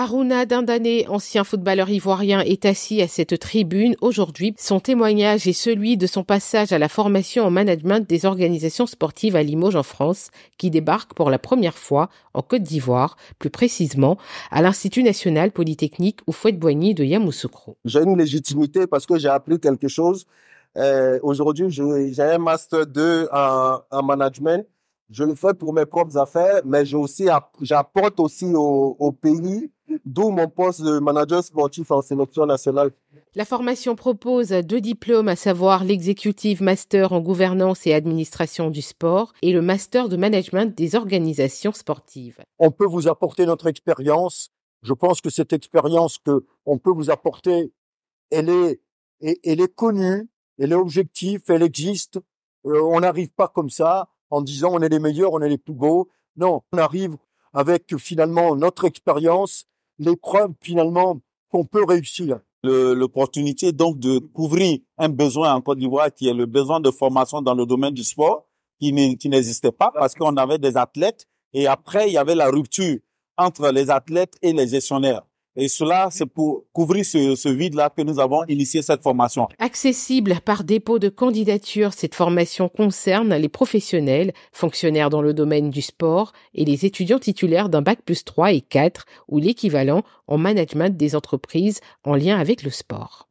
Aruna Dindane, ancien footballeur ivoirien, est assis à cette tribune aujourd'hui. Son témoignage est celui de son passage à la formation en management des organisations sportives à Limoges en France, qui débarque pour la première fois en Côte d'Ivoire, plus précisément à l'Institut national polytechnique ou Fouette-Boigny de Yamoussoukro. J'ai une légitimité parce que j'ai appris quelque chose. Euh, aujourd'hui, j'ai un master 2 en, en management je le fais pour mes propres affaires, mais j'apporte aussi au, au pays, d'où mon poste de manager sportif en sélection nationale. La formation propose deux diplômes, à savoir l'executive master en gouvernance et administration du sport et le master de management des organisations sportives. On peut vous apporter notre expérience. Je pense que cette expérience que on peut vous apporter, elle est, elle est connue, elle est objective, elle existe. Euh, on n'arrive pas comme ça en disant on est les meilleurs, on est les plus beaux. Non, on arrive avec finalement notre expérience, les preuves finalement qu'on peut réussir. L'opportunité donc de couvrir un besoin en Côte d'Ivoire qui est le besoin de formation dans le domaine du sport qui n'existait pas parce qu'on avait des athlètes et après il y avait la rupture entre les athlètes et les gestionnaires. Et cela, c'est pour couvrir ce, vide-là que nous avons initié cette formation. Accessible par dépôt de candidature, cette formation concerne les professionnels, fonctionnaires dans le domaine du sport et les étudiants titulaires d'un bac plus 3 et 4 ou l'équivalent en management des entreprises en lien avec le sport.